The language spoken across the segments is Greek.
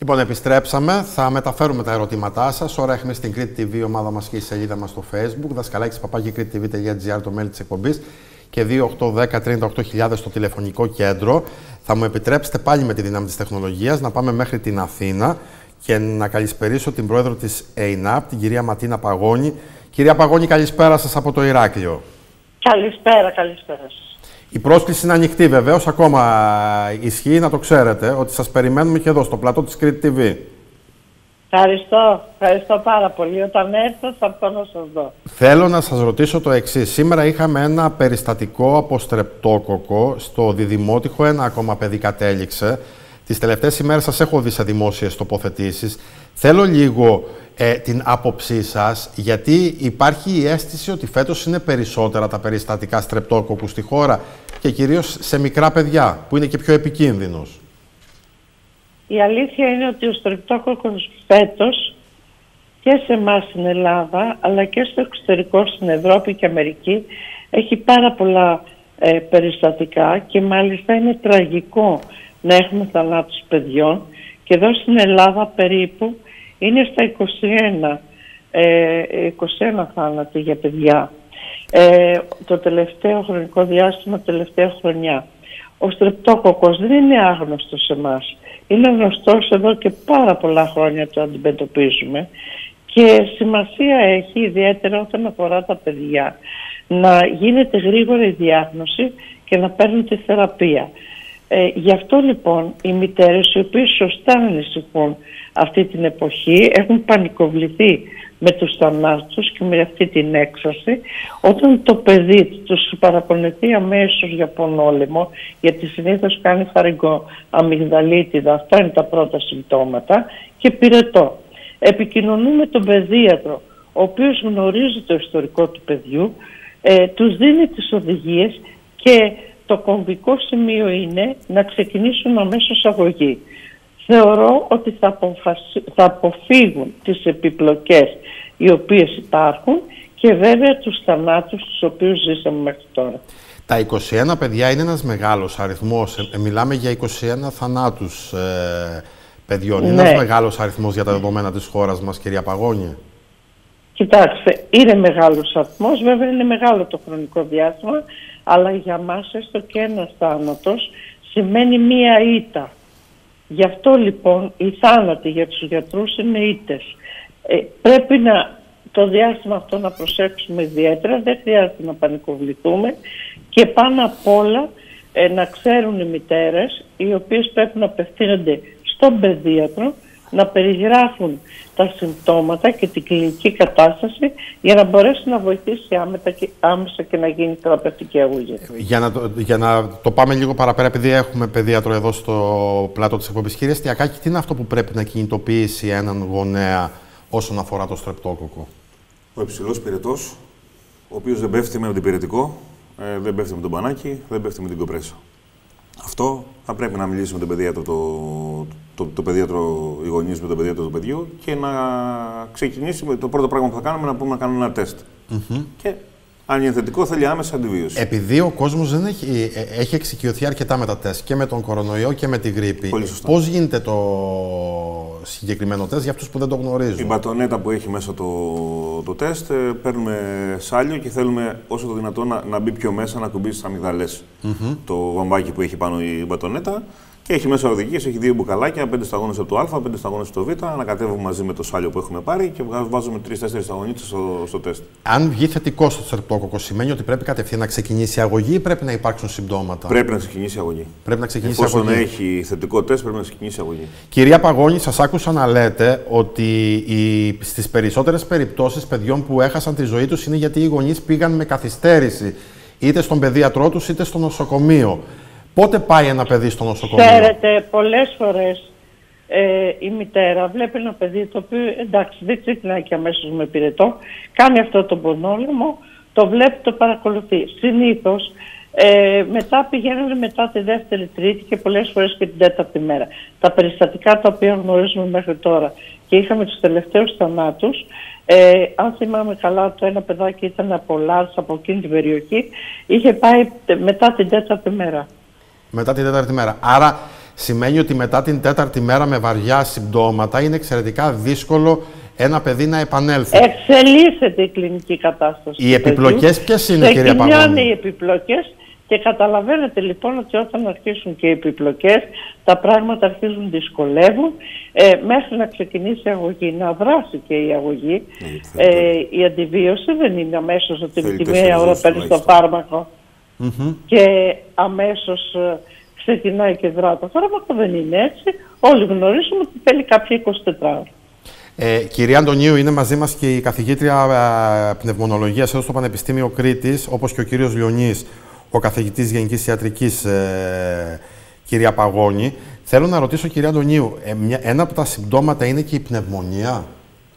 Λοιπόν, επιστρέψαμε. Θα μεταφέρουμε τα ερωτήματά σας. Ώρα έχουμε στην Κρήτη TV, ομάδα μας και η σελίδα μας στο Facebook. Δασκαλάκι παπάγικρήτη.tv.gr, το mail της εκπομπής και 2-8-10-38.000 στο τηλεφωνικό κέντρο. Θα μου επιτρέψετε πάλι με τη δύναμη της τεχνολογίας να πάμε μέχρι την Αθήνα και να καλησπερίσω την πρόεδρο της ΕΙΝΑΠ, την κυρία Ματίνα Παγώνη. Κυρία Παγώνη, καλησπέρα σας από το Ηράκλειο. Καλησπέρα, καλησπέρα η πρόσκληση είναι ανοιχτή βεβαίως, ακόμα ισχύει να το ξέρετε, ότι σας περιμένουμε και εδώ στο πλατό της Κρήτη TV. Ευχαριστώ, ευχαριστώ πάρα πολύ. Όταν έρθω θα πω να σας δω. Θέλω να σας ρωτήσω το εξής. Σήμερα είχαμε ένα περιστατικό από στρεπτόκοκο στο Διδημότυχο, ένα ακόμα παιδί κατέληξε. Τις τελευταίες ημέρες σας έχω δει σε δημόσιες τοποθετήσεις. Θέλω λίγο ε, την άποψή σας, γιατί υπάρχει η αίσθηση ότι φέτος είναι περισσότερα τα περιστατικά στρεπτόκοκου στη χώρα και κυρίως σε μικρά παιδιά, που είναι και πιο επικίνδυνος. Η αλήθεια είναι ότι ο στρεπτόκοκος φέτος και σε εμάς στην Ελλάδα, αλλά και στο εξωτερικό στην Ευρώπη και Αμερική, έχει πάρα πολλά ε, περιστατικά και μάλιστα είναι τραγικό να έχουμε θανάτους παιδιών και εδώ στην Ελλάδα περίπου είναι στα 21, ε, 21 θάνατοι για παιδιά ε, το τελευταίο χρονικό διάστημα, τελευταία χρονιά. Ο στρεπτόκοκος δεν είναι άγνωστος σε εμάς. Είναι γνωστός εδώ και πάρα πολλά χρόνια το αντιμετωπίζουμε και σημασία έχει ιδιαίτερα όταν αφορά τα παιδιά να γίνεται γρήγορα η διάγνωση και να παίρνουν τη θεραπεία. Ε, γι' αυτό λοιπόν οι μητέρες οι οποίες σωστά ανησυχούν αυτή την εποχή έχουν πανικοβληθεί με τους θανάτους και με αυτή την έξαρση όταν το παιδί τους παραπονεθεί αμέσως για πονόλεμο γιατί συνήθως κάνει φαρικό αμυγδαλίτιδα αυτά είναι τα πρώτα συμπτώματα και πυρετό. Επικοινωνούμε τον παιδίατρο ο οποίος γνωρίζει το ιστορικό του παιδιού ε, τους δίνει τις οδηγίες και το κομβικό σημείο είναι να ξεκινήσουν αμέσως αγωγή θεωρώ ότι θα, θα αποφύγουν τις επιπλοκές οι οποίες υπάρχουν και βέβαια τους θανάτους τους οποίους ζήσαμε μέχρι τώρα. Τα 21 παιδιά είναι ένας μεγάλος αριθμός. Ε, μιλάμε για 21 θανάτους ε, παιδιών. Είναι ένας ναι. μεγάλος αριθμός για τα δεδομένα της χώρας μας, κυρία Παγώνη. Κοιτάξτε, είναι μεγάλος αριθμός. Βέβαια είναι μεγάλο το χρονικό διάστημα, αλλά για μας έστω και ένας θάνατος σημαίνει μία ήττα. Γι' αυτό λοιπόν οι θάνατοι για τους γιατρούς είναι ήττες. Ε, πρέπει να το διάστημα αυτό να προσέξουμε ιδιαίτερα, δεν χρειάζεται να πανικοβληθούμε και πάνω απ' όλα ε, να ξέρουν οι μητέρες οι οποίες πρέπει να απευθύνονται στον παιδίατρο να περιγράφουν τα συμπτώματα και την κλινική κατάσταση για να μπορέσει να βοηθήσει άμεσα και να γίνει θεραπευτική αγωγή. Για να, το, για να το πάμε λίγο παραπέρα, επειδή έχουμε παιδίατρο εδώ στο πλάτο της εκπομπής, κύριε Στιακάκη, τι είναι αυτό που πρέπει να κινητοποιήσει έναν γονέα όσον αφορά το στρεπτόκοκο; Ο υψηλός πυρετός, ο οποίος δεν πέφτει με τον πυρετικό, ε, δεν πέφτει με τον πανάκι, δεν πέφτει με την κοπρέσα. Αυτό θα πρέπει να μιλήσει με τον παιδίατρο, το, το, το παιδίατρο, οι γονείς με τον παιδίατρο του παιδιού και να ξεκινήσει με το πρώτο πράγμα που θα κάνουμε να πούμε να κάνουμε ένα τεστ. Mm Και αν είναι θετικό, θέλει άμεσα αντιβίωση. Επειδή ο κόσμος δεν έχει, ε, έχει εξοικειωθεί αρκετά με τα τεστ και με τον κορονοϊό και με τη γρήπη, πώς γίνεται το συγκεκριμένο τεστ για αυτούς που δεν το γνωρίζουν; Η μπατονέτα που έχει μέσα το, το τεστ, ε, παίρνουμε σάλιο και θέλουμε όσο το δυνατόν να, να μπει πιο μέσα να κουμπίσει τις αμυγδαλές. Mm Το βαμβάκι που έχει πάνω η μπατονέτα και έχει μέσα οδηγίες, έχει δύο μπουκαλάκια, πέντε σταγόνες από το Α, πέντε σταγόνες από το Β. Ανακατεύουμε μαζί με το σάλιο που έχουμε πάρει και βάζουμε τρει-τέσσερι σταγονίτσε στο, στο τεστ. Αν βγει θετικό στο τσερπτόκοκο, σημαίνει ότι πρέπει κατευθείαν να ξεκινήσει η αγωγή ή πρέπει να υπάρξουν συμπτώματα; Πρέπει να ξεκινήσει η αγωγή. Πρέπει να ξεκινήσει Εφόσον αγωγή. έχει θετικό τεστ, πρέπει να ξεκινήσει η αγωγή. Κυρία Παγώνη, σας άκουσα να λέτε ότι στις περισσότερες περιπτώσεις παιδιών που έχασαν τη ζωή τους είναι γιατί οι γονείς πήγαν με καθυστέρηση είτε στον παιδίατρό τους είτε στο νοσοκομείο. Πότε πάει ένα παιδί στο νοσοκομείο; Ξέρετε, πολλές φορές ε, η μητέρα βλέπει ένα παιδί το οποίο εντάξει δεν ξεκινάει και αμέσως με πυρετό, κάνει αυτό το πονόλεμο, το βλέπει, το παρακολουθεί. Συνήθως ε, μετά πηγαίνουν μετά τη δεύτερη, τρίτη και πολλές φορές και την τέταρτη μέρα. Τα περιστατικά τα οποία γνωρίζουμε μέχρι τώρα και είχαμε τους τελευταίους θανάτους, ε, αν θυμάμαι καλά το ένα παιδάκι ήταν από Λάρς, από εκείνη την περιοχή, είχε πάει μετά την τέταρτη μέρα μετά την τέταρτη μέρα. Άρα, σημαίνει ότι μετά την τέταρτη μέρα με βαριά συμπτώματα είναι εξαιρετικά δύσκολο ένα παιδί να επανέλθει. Εξελίσσεται η κλινική κατάσταση. Οι επιπλοκές ποιες είναι, κυρία Παγώνη. Ξεκινάνε οι επιπλοκές και καταλαβαίνετε λοιπόν ότι όταν αρχίσουν και οι επιπλοκές, τα πράγματα αρχίζουν να δυσκολεύουν ε, μέχρι να ξεκινήσει η αγωγή, να δράσει και η αγωγή. Ναι, ε, η αντιβίωση δεν είναι αμέσως ότι με τη μία ώρα παίρνει το φάρμακο και αμέσως ε, ξεκινάει και δρά το φάρμακο. Δεν είναι έτσι. Όλοι γνωρίζουμε ότι θέλει κάποια 24 ώρα. Ε, κυρία Αντωνίου, είναι μαζί μας και η καθηγήτρια ε, πνευμονολογίας εδώ στο Πανεπιστήμιο Κρήτης, όπως και ο κύριος Λιονής, ο καθηγητής Γενικής Ιατρικής, ε, κυρία Παγώνη. Θέλω να ρωτήσω, κυρία Αντωνίου, ε, ένα από τα συμπτώματα είναι και η πνευμονία;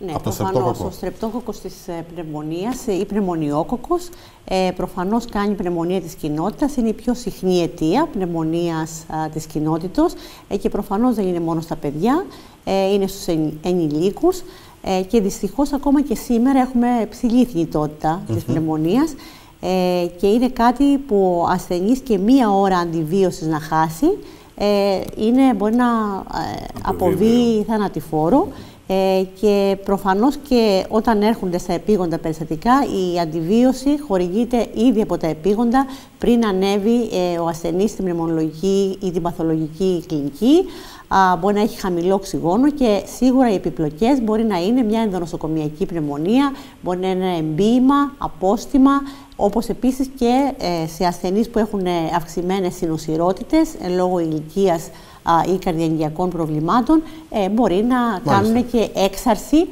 Ναι, από προφανώς, ο στρεπτόκοκος της ε, πνευμονίας ή πνευμονιόκοκος ε, προφανώς κάνει πνευμονία της κοινότητας, είναι η πιο συχνή αιτία πνευμονίας α, της κοινότητος ε, και προφανώς δεν είναι μόνο στα παιδιά, ε, είναι στους ενηλίκους ε, και δυστυχώς ακόμα και σήμερα έχουμε ψηλή θνητότητα της πνευμονίας ε, και είναι κάτι που ο ασθενής και μία ώρα αντιβίωσης να χάσει ε, είναι, μπορεί να ε, αποβεί θανατηφόρο ε, και προφανώς και όταν έρχονται στα επίγοντα περιστατικά η αντιβίωση χορηγείται ήδη από τα επίγοντα πριν ανέβει ε, ο ασθενής στην πνευμονολογική ή την παθολογική κλινική. Α, μπορεί να έχει χαμηλό οξυγόνο και σίγουρα οι επιπλοκές μπορεί να είναι μια ενδονοσοκομιακή πνευμονία, μπορεί να είναι ένα εμπίημα, απόστημα, όπως επίσης και ε, σε ασθενείς που έχουν ε, αυξημένες συνοσυρότητες ε, λόγω ηλικίας ή καρδιαγγειακών προβλημάτων, μπορεί να κάνουν και έξαρση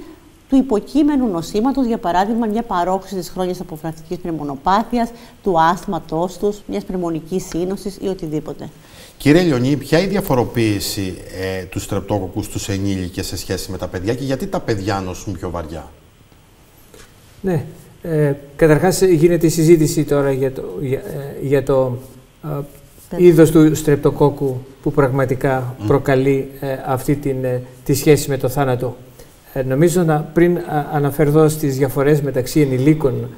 του υποκείμενου νοσήματος, για παράδειγμα μια παρόξηση της χρόνιας αποφρακτικής πνευμονοπάθειας, του άσθματός τους, μιας πνευμονικής σύνοσης ή οτιδήποτε. Κύριε Λιονί, ποια είναι η διαφοροποίηση ε, του στρεπτόκοκου στους ενήλικες σε σχέση με τα παιδιά και γιατί τα παιδιά νοσούν πιο βαριά; Ναι, ε, καταρχάς γίνεται η συζήτηση τώρα για το, για, ε, το ε, είδος του στρεπτοκόκου που πραγματικά προκαλεί ε, αυτή την, τη σχέση με το θάνατο. νομίζω να πριν αναφερθώ στις διαφορές μεταξύ ενηλίκων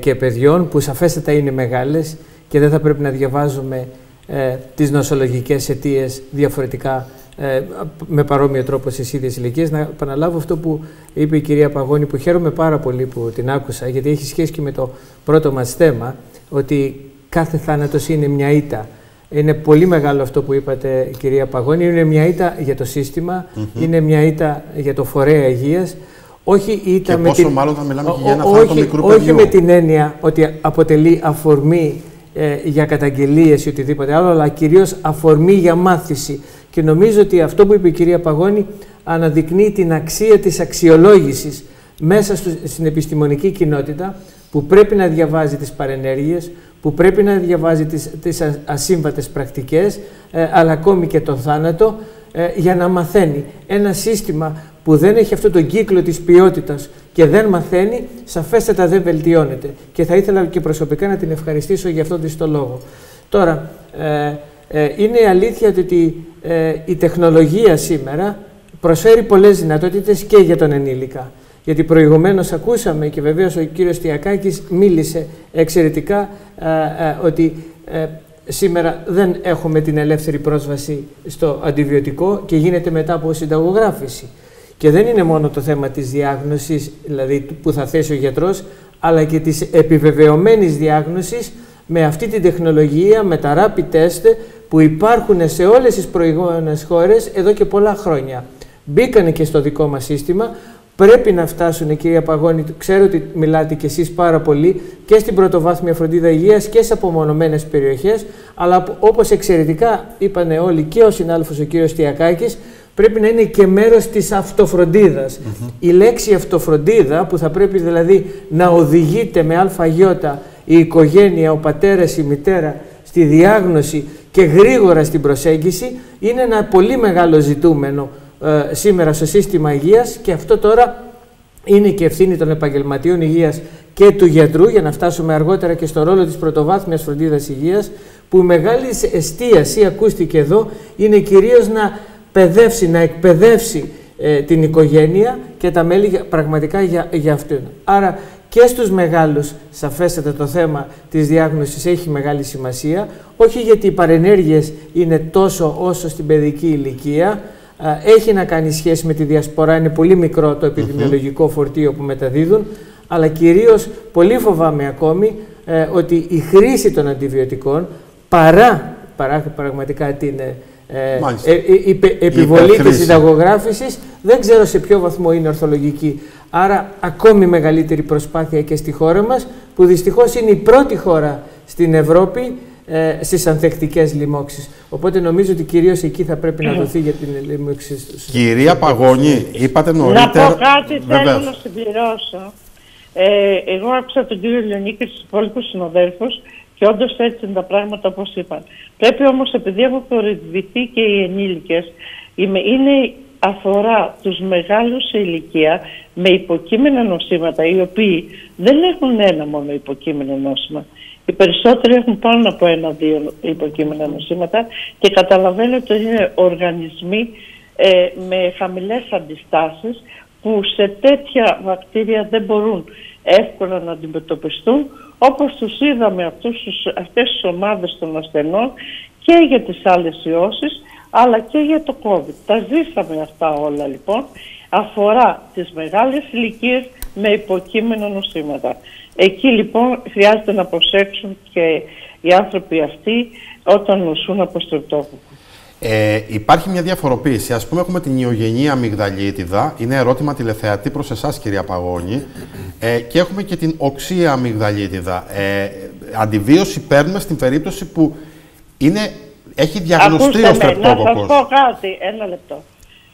και παιδιών που σαφέστατα είναι μεγάλες και δεν θα πρέπει να διαβάζουμε ε, τις νοσολογικές αιτίες διαφορετικά ε, με παρόμοιο τρόπο στις ίδιες ηλικίες. Να επαναλάβω αυτό που είπε η κυρία Παγώνη που χαίρομαι πάρα πολύ που την άκουσα γιατί έχει σχέση και με το πρώτο μας θέμα ότι κάθε θάνατος είναι μια ήττα. Είναι πολύ μεγάλο αυτό που είπατε κυρία Παγώνη. Είναι μια ήττα για το σύστημα, είναι μια ήττα για το φορέα υγείας. Όχι ήττα με την... μάλλον θα μιλάμε και για ένα όχι, μικρού Όχι με την έννοια ότι αποτελεί αφορμή ε, για καταγγελίες ή οτιδήποτε άλλο, αλλά κυρίως αφορμή για μάθηση. Και νομίζω ότι αυτό που είπε η κυρία Παγώνη αναδεικνύει την αξία της αξιολόγησης μέσα στην επιστημονική κοινότητα που πρέπει να διαβάζει τις παρενέργειες, που πρέπει να διαβάζει τις, τις ασύμβατες πρακτικές, ε, αλλά ακόμη και το θάνατο, ε, για να μαθαίνει. Ένα σύστημα που δεν έχει αυτό τον κύκλο της ποιότητας και δεν μαθαίνει, σαφέστατα δεν βελτιώνεται. Και θα ήθελα και προσωπικά να την ευχαριστήσω για αυτόν τον λόγο. Τώρα, ε, ε, είναι αλήθεια ότι ε, η τεχνολογία σήμερα προσφέρει πολλές δυνατότητες και για τον ενήλικα. Γιατί προηγουμένως ακούσαμε και βεβαίως ο κύριος Τιακάκης μίλησε εξαιρετικά ε, ε, ότι σήμερα δεν έχουμε την ελεύθερη πρόσβαση στο αντιβιωτικό και γίνεται μετά από συνταγογράφηση. Και δεν είναι μόνο το θέμα της διάγνωσης, δηλαδή που θα θέσει ο γιατρός, αλλά και της επιβεβαιωμένης διάγνωσης με αυτή την τεχνολογία, με τα rapid test που υπάρχουν σε όλες τις προηγούμενες χώρες εδώ και πολλά χρόνια. Μπήκανε και στο δικό μας σύστημα, πρέπει να φτάσουν, κυρία Παγώνη, ξέρω ότι μιλάτε κι εσείς πάρα πολύ, και στην πρωτοβάθμια φροντίδα υγείας και σε απομονωμένες περιοχές, αλλά όπως εξαιρετικά είπαν όλοι και ο συνάδελφος ο κύριος Τιακάκης, πρέπει να είναι και μέρος της αυτοφροντίδας. Η λέξη αυτοφροντίδα που θα πρέπει δηλαδή να οδηγείται με αλφαγιώτα η οικογένεια, ο πατέρας, η μητέρα στη διάγνωση και γρήγορα στην προσέγγιση είναι ένα πολύ μεγάλο ζητούμενο ε, σήμερα στο σύστημα υγείας και αυτό τώρα είναι και ευθύνη των επαγγελματιών υγείας και του γιατρού για να φτάσουμε αργότερα και στο ρόλο της πρωτοβάθμιας φροντίδας υγείας που η μεγάλη εστίαση ακούστηκε εδώ είναι κυρίως να παιδεύσει, να εκπαιδεύσει ε, την οικογένεια και τα μέλη πραγματικά για, για αυτήν. Άρα και στους μεγάλους σαφέστατα το θέμα της διάγνωσης έχει μεγάλη σημασία, όχι γιατί οι παρενέργειες είναι τόσο όσο στην παιδική ηλικία, έχει να κάνει σχέση με τη διασπορά, είναι πολύ μικρό το επιδημιολογικό φορτίο που μεταδίδουν, αλλά κυρίως πολύ φοβάμαι ακόμη ε, ότι η χρήση των αντιβιωτικών παρά, παρά πραγματικά την ε, ε, ε επιβολή της συνταγογράφησης δεν ξέρω σε ποιο βαθμό είναι ορθολογική. Άρα ακόμη μεγαλύτερη προσπάθεια και στη χώρα μας που δυστυχώς είναι η πρώτη χώρα στην Ευρώπη ε, στις ανθεκτικές λοιμώξεις. Οπότε νομίζω ότι κυρίως εκεί θα πρέπει να δοθεί για την λοιμώξη. Κυρία Παγώνη, είπατε νωρίτερα... Να πω κάτι, θέλω να συμπληρώσω. Ε, εγώ άκουσα τον κύριο Λεωνίκη και τους υπόλοιπους συνοδέλφου και όντως έτσι είναι τα πράγματα όπως είπαν. Πρέπει όμως, επειδή έχουν θορυβηθεί και οι ενήλικες, είναι αφορά τους μεγάλους σε ηλικία με υποκείμενα νοσήματα, οι οποίοι δεν έχουν ένα μόνο υποκείμενο νόσημα. Οι περισσότεροι έχουν πάνω από ένα-δύο υποκείμενα νοσήματα και καταλαβαίνω ότι είναι οργανισμοί ε, με χαμηλές αντιστάσεις που σε τέτοια βακτήρια δεν μπορούν εύκολα να αντιμετωπιστούν όπως τους είδαμε αυτούς, αυτές τις ομάδες των ασθενών και για τις άλλες ιώσεις αλλά και για το COVID. Τα ζήσαμε αυτά όλα λοιπόν. Αφορά τις μεγάλες ηλικίες με υποκείμενα νοσήματα. Εκεί λοιπόν χρειάζεται να προσέξουν και οι άνθρωποι αυτοί όταν νοσούν από στρεπτόκοκο. Ε, υπάρχει μια διαφοροποίηση. Ας πούμε έχουμε την ιογενή αμυγδαλίτιδα. Είναι ερώτημα τηλεθεατή προς εσάς κυρία Παγώνη. Ε, και έχουμε και την οξία αμυγδαλίτιδα. Ε, αντιβίωση παίρνουμε στην περίπτωση που είναι, έχει διαγνωστεί ο στρεπτόκοκος. Να σας πω κάτι, ένα λεπτό.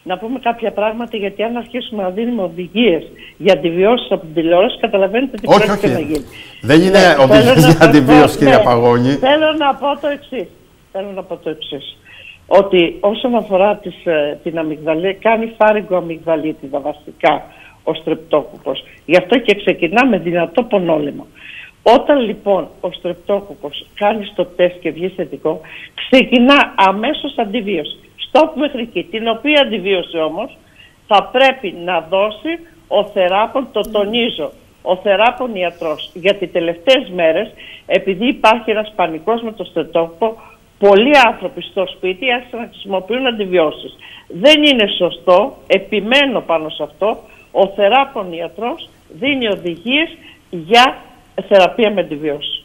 Να πούμε κάποια πράγματα, γιατί αν αρχίσουμε να δίνουμε οδηγίες για αντιβιώσεις από την τηλεόραση, καταλαβαίνετε τι όχι, πρέπει όχι. να γίνει. Δεν είναι ναι, οδηγίες για αντιβίωση, κυρία ναι. Παγώνη. Θέλω να πω το εξής. Θέλω να πω το εξής ότι όσον αφορά τις, ε, την αμυγδαλή, κάνει φάρικο αμυγδαλίτιδα βασικά ο στρεπτόκουκος. Γι' αυτό και ξεκινά με δυνατό πονόλεμο. Όταν λοιπόν ο στρεπτόκουκος κάνει το τεστ και βγει θετικό, ξεκινά αμέσως αντιβίωση. Στόπ μέχρι εκεί, την οποία αντιβίωση όμως θα πρέπει να δώσει ο θεράπων, το τονίζω, ο θεράπων ιατρός. Γιατί τελευταίες μέρες, επειδή υπάρχει ένας πανικός με το στρεπτόκουκο, πολλοί άνθρωποι στο σπίτι άρχισαν να χρησιμοποιούν αντιβιώσεις. Δεν είναι σωστό, επιμένω πάνω σε αυτό, ο θεράπων ιατρός δίνει οδηγίες για θεραπεία με αντιβιώσεις.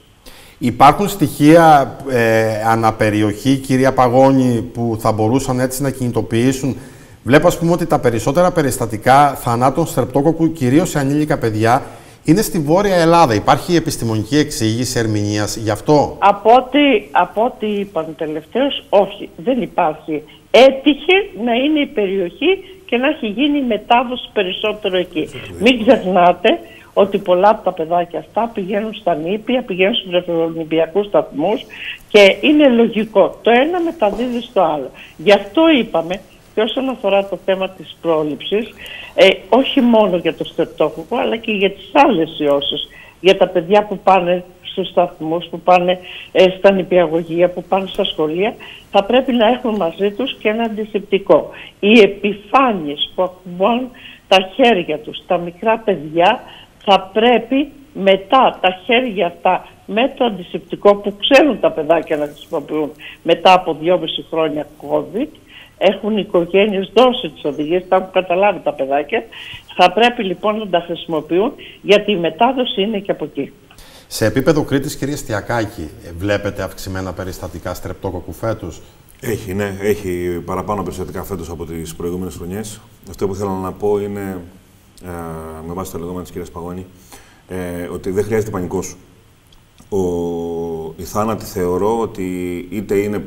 Υπάρχουν στοιχεία ε, αναπεριοχή, κυρία Παγώνη, που θα μπορούσαν έτσι να κινητοποιήσουν; Βλέπω, ας πούμε, ότι τα περισσότερα περιστατικά θανάτων στρεπτόκοκου, κυρίως σε ανήλικα παιδιά, είναι στη Βόρεια Ελλάδα. Υπάρχει επιστημονική εξήγηση ερμηνείας γι' αυτό; Από ό,τι, από ό,τι είπαν τελευταίως, όχι. Δεν υπάρχει. Έτυχε να είναι η περιοχή και να έχει γίνει μετάδοση περισσότερο εκεί. Μην ξεχνάτε ότι πολλά από τα παιδάκια αυτά πηγαίνουν στα νήπια, πηγαίνουν στους βρεφονιπιακούς σταθμούς και είναι λογικό. Το ένα μεταδίδει στο άλλο. Γι' αυτό είπαμε και όσον αφορά το θέμα της πρόληψης, ε, όχι μόνο για το στρεπτόκοκο, αλλά και για τις άλλες ιώσεις. Για τα παιδιά που πάνε στους σταθμούς, που πάνε ε, στα νηπιαγωγεία, που πάνε στα σχολεία, θα πρέπει να έχουν μαζί τους και ένα αντισηπτικό. Οι επιφάνειες που ακουμπώνουν τα χέρια τους, τα μικρά παιδιά, θα πρέπει μετά τα χέρια αυτά με το αντισηπτικό που ξέρουν τα παιδάκια να χρησιμοποιούν μετά από 2,5 χρόνια COVID, έχουν οι οικογένειες δώσει τις οδηγίες, τα έχουν καταλάβει τα παιδάκια. Θα πρέπει λοιπόν να τα χρησιμοποιούν γιατί η μετάδοση είναι και από εκεί. Σε επίπεδο Κρήτης, κυρία Στιακάκη, βλέπετε αυξημένα περιστατικά στρεπτόκοκου φέτος. Έχει, ναι. Έχει παραπάνω περιστατικά φέτος από τις προηγούμενες χρονιές. Αυτό που θέλω να πω είναι, ε, με βάση το λεγόμενο της κυρίας Παγώνη, ε, ότι δεν χρειάζεται πανικός. Ο, οι θάνατοι θεωρώ ότι είτε είναι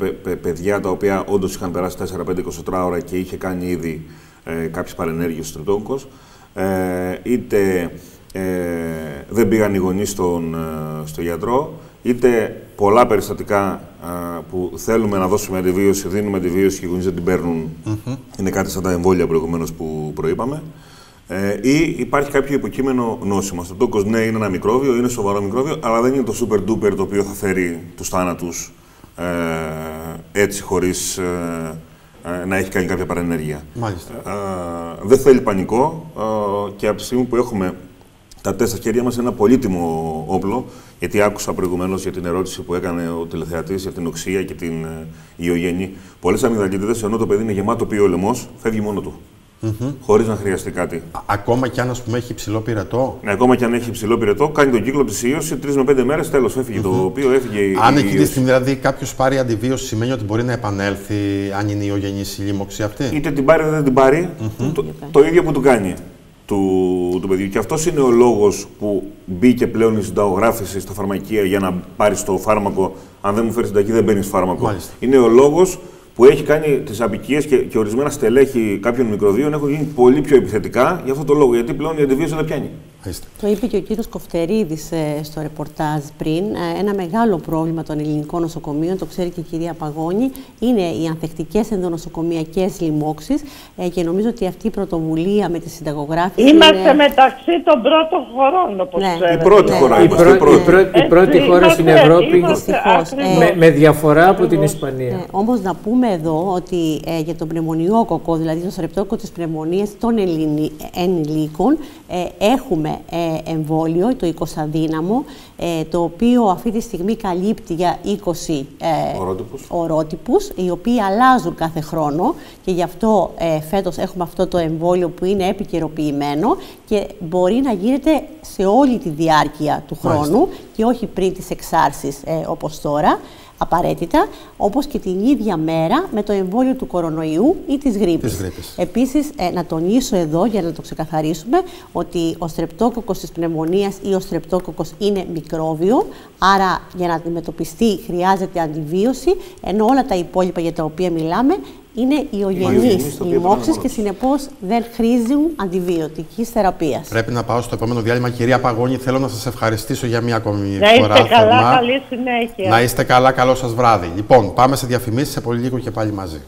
παιδιά τα οποία όντως είχαν περάσει 4-5-24 ώρα και είχε κάνει ήδη ε, κάποιες παρενέργειες στο τριτόκο, ε, είτε ε, δεν πήγαν οι γονείς στον, ε, στο γιατρό, είτε πολλά περιστατικά ε, που θέλουμε να δώσουμε αντιβίωση, δίνουμε αντιβίωση και οι γονείς δεν την παίρνουν. Είναι κάτι σαν τα εμβόλια προηγουμένως που προείπαμε. Ε, ή υπάρχει κάποιο υποκείμενο νόσημα. Στο τόκος, ναι, είναι ένα μικρόβιο, είναι σοβαρό μικρόβιο, αλλά δεν είναι το super duper το οποίο θα φέρει τους θάνατους ε, έτσι χωρίς ε, ε, να έχει κάνει κάποια παρενέργεια. Μάλιστα. Ε, δεν θέλει πανικό και από τη στιγμή που έχουμε τα τεστ στα χέρια μας είναι ένα πολύτιμο όπλο, γιατί άκουσα προηγουμένως για την ερώτηση που έκανε ο τηλεθεατής για την οξία και την ε, ιογέννη. Πολλές αμυγδαλίτιδε, ενώ το παιδί είναι γεμάτο πει ο λαιμός, φεύγει μόνο του. Mm-hmm. Χωρίς να χρειαστεί κάτι. ακόμα κι αν ας πούμε, έχει υψηλό πυρετό. Ναι, ακόμα κι αν έχει υψηλό πυρετό, κάνει τον κύκλο τη ίωση τρεις με πέντε μέρες, τέλος έφυγε mm-hmm. το οποίο έφυγε η Αν εκείνη τη στιγμή δηλαδή κάποιος πάρει αντιβίωση, σημαίνει ότι μπορεί να επανέλθει, αν είναι η ιογενή η λίμωξη αυτή; Είτε την πάρει είτε δεν την πάρει, mm-hmm. το, το ίδιο που του κάνει του, του παιδιού. Και αυτός είναι ο λόγος που μπήκε πλέον η συνταγογράφηση στα φαρμακεία για να πάρει το φάρμακο. Αν δεν μου φέρει συνταγή, δεν παίρνει φάρμακο. Μάλιστα. Είναι ο λόγος που έχει κάνει τις απικίες και, και ορισμένα στελέχη κάποιων μικροδίων έχουν γίνει πολύ πιο επιθετικά για αυτό το λόγο. Γιατί πλέον η αντιβίωση δεν πιάνει. Το είπε και ο κύριος Κοφτερίδης ε, στο ρεπορτάζ πριν. Ε, ένα μεγάλο πρόβλημα των ελληνικών νοσοκομείων, το ξέρει και η κυρία Παγώνη, είναι οι ανθεκτικές ενδονοσοκομιακές λοιμώξεις. Ε, και νομίζω ότι αυτή η πρωτοβουλία με τη συνταγογράφηση. Είμαστε είναι... μεταξύ των πρώτων χωρών, όπως ναι. ξέρετε. Η πρώτη ναι. χώρα. Η, πρώτη, η, πρώτη, η πρώτη χώρα στην Ευρώπη. Με, με διαφορά από την Ισπανία. Ναι, Όμως να πούμε εδώ ότι ε, για τον πνευμονιόκοκο, δηλαδή το σρεπτόκοκο της πνευμονίας των ενηλίκων, ε, έχουμε ε, εμβόλιο, το 20 δύναμο, ε, το οποίο αυτή τη στιγμή καλύπτει για 20 ε, ορότυπους. ορότυπους, οι οποίοι αλλάζουν κάθε χρόνο και γι' αυτό ε, φέτος έχουμε αυτό το εμβόλιο που είναι επικαιροποιημένο και μπορεί να γίνεται σε όλη τη διάρκεια του χρόνου και όχι πριν τις εξάρσεις ε, όπως τώρα απαραίτητα, όπως και την ίδια μέρα με το εμβόλιο του κορονοϊού ή της γρήπης. γρήπης. Επίσης, ε, να τονίσω εδώ, για να το ξεκαθαρίσουμε, ότι ο στρεπτόκοκος της πνευμονίας ή ο στρεπτόκοκος είναι μικρόβιο, άρα για να αντιμετωπιστεί χρειάζεται αντιβίωση, ενώ όλα τα υπόλοιπα για τα οποία μιλάμε είναι ιογενεί λοιμώξει και συνεπώς δεν χρήζουν αντιβιωτικής θεραπείας. Πρέπει να πάω στο επόμενο διάλειμμα. Κυρία Παγώνη, θέλω να σας ευχαριστήσω για μία ακόμη να φορά. Να είστε καλά, καλή συνέχεια. Να είστε καλά, καλό σας βράδυ. Λοιπόν, πάμε σε διαφημίσεις σε πολύ λίγο και πάλι μαζί.